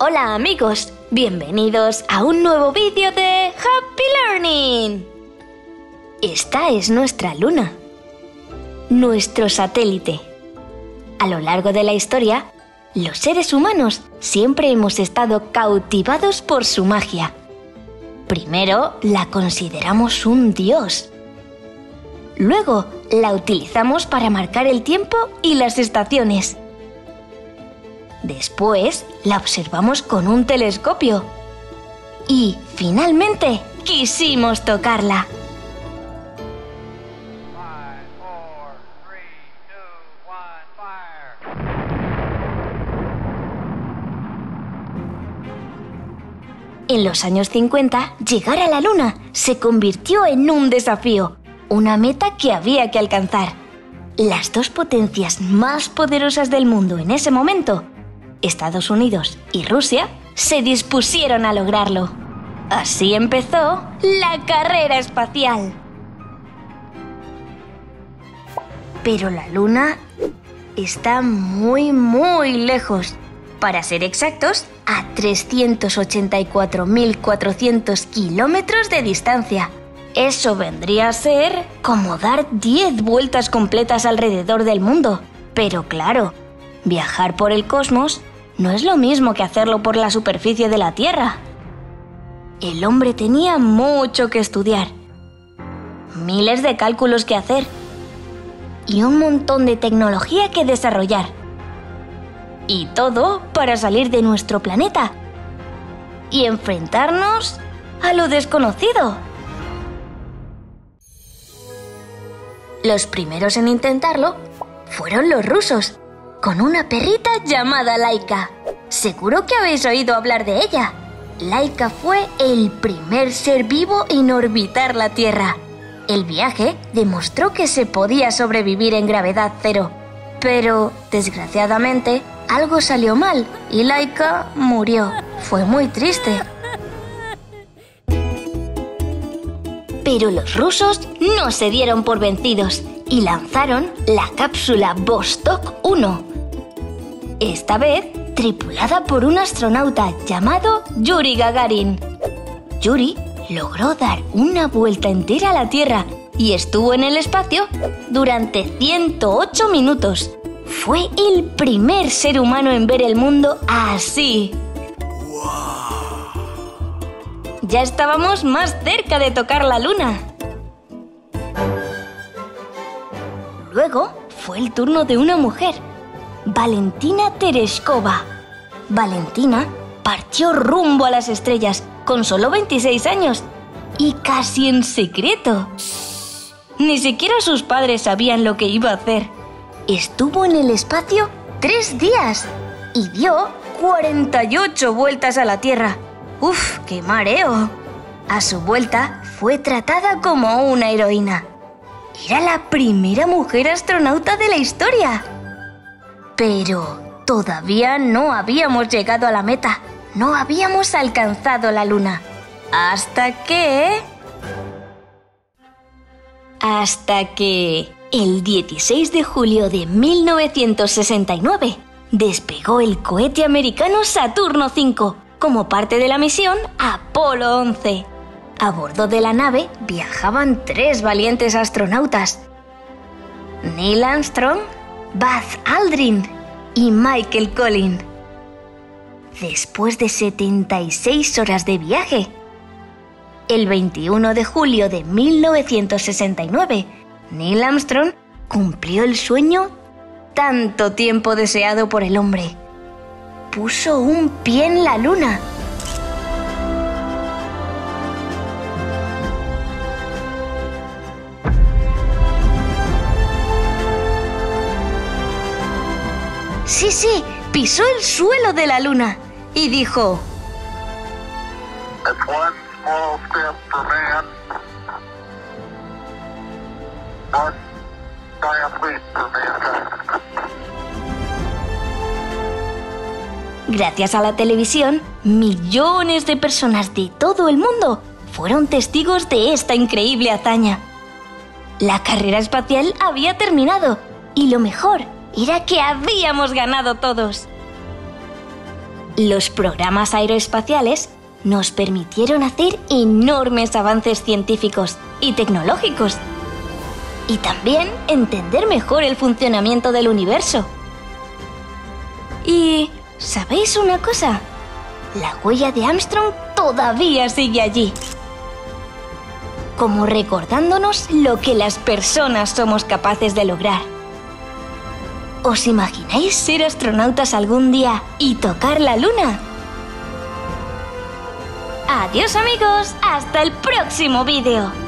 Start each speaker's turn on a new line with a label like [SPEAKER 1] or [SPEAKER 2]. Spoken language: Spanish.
[SPEAKER 1] Hola amigos, bienvenidos a un nuevo vídeo de Happy Learning. Esta es nuestra luna, nuestro satélite. A lo largo de la historia, los seres humanos siempre hemos estado cautivados por su magia. Primero la consideramos un dios. Luego la utilizamos para marcar el tiempo y las estaciones. Después la observamos con un telescopio. Y finalmente quisimos tocarla. En los años 50, llegar a la Luna se convirtió en un desafío, una meta que había que alcanzar. Las dos potencias más poderosas del mundo en ese momento, Estados Unidos y Rusia, se dispusieron a lograrlo. Así empezó la carrera espacial. Pero la Luna está muy, muy lejos. Para ser exactos, a 384.400 kilómetros de distancia. Eso vendría a ser como dar 10 vueltas completas alrededor del mundo. Pero claro, viajar por el cosmos no es lo mismo que hacerlo por la superficie de la Tierra. El hombre tenía mucho que estudiar, miles de cálculos que hacer y un montón de tecnología que desarrollar. Y todo para salir de nuestro planeta y enfrentarnos a lo desconocido. Los primeros en intentarlo fueron los rusos, con una perrita llamada Laika. Seguro que habéis oído hablar de ella. Laika fue el primer ser vivo en orbitar la Tierra. El viaje demostró que se podía sobrevivir en gravedad cero. Pero, desgraciadamente, algo salió mal y Laika murió. Fue muy triste. Pero los rusos no se dieron por vencidos y lanzaron la cápsula Vostok 1. Esta vez tripulada por un astronauta llamado Yuri Gagarin. Yuri logró dar una vuelta entera a la Tierra y estuvo en el espacio durante 108 minutos. Fue el primer ser humano en ver el mundo así. Ya estábamos más cerca de tocar la luna. Luego fue el turno de una mujer, Valentina Tereshkova. Valentina partió rumbo a las estrellas con solo 26 años y casi en secreto. Ni siquiera sus padres sabían lo que iba a hacer. Estuvo en el espacio tres días y dio 48 vueltas a la Tierra. ¡Uf, qué mareo! A su vuelta fue tratada como una heroína. Era la primera mujer astronauta de la historia. Pero todavía no habíamos llegado a la meta. No habíamos alcanzado la luna. Hasta que... Hasta que... El 16 de julio de 1969 despegó el cohete americano Saturno V como parte de la misión Apolo 11. A bordo de la nave viajaban tres valientes astronautas. Neil Armstrong, Buzz Aldrin y Michael Collins. Después de 76 horas de viaje, el 21 de julio de 1969, Neil Armstrong cumplió el sueño tanto tiempo deseado por el hombre. Puso un pie en la luna. Sí, sí, pisó el suelo de la luna y dijo. Gracias a la televisión, millones de personas de todo el mundo fueron testigos de esta increíble hazaña. La carrera espacial había terminado y lo mejor era que habíamos ganado todos. Los programas aeroespaciales nos permitieron hacer enormes avances científicos y tecnológicos. Y también entender mejor el funcionamiento del universo. Y... ¿sabéis una cosa? La huella de Armstrong todavía sigue allí. Como recordándonos lo que las personas somos capaces de lograr. ¿Os imagináis ser astronautas algún día y tocar la luna? Adiós amigos, hasta el próximo vídeo.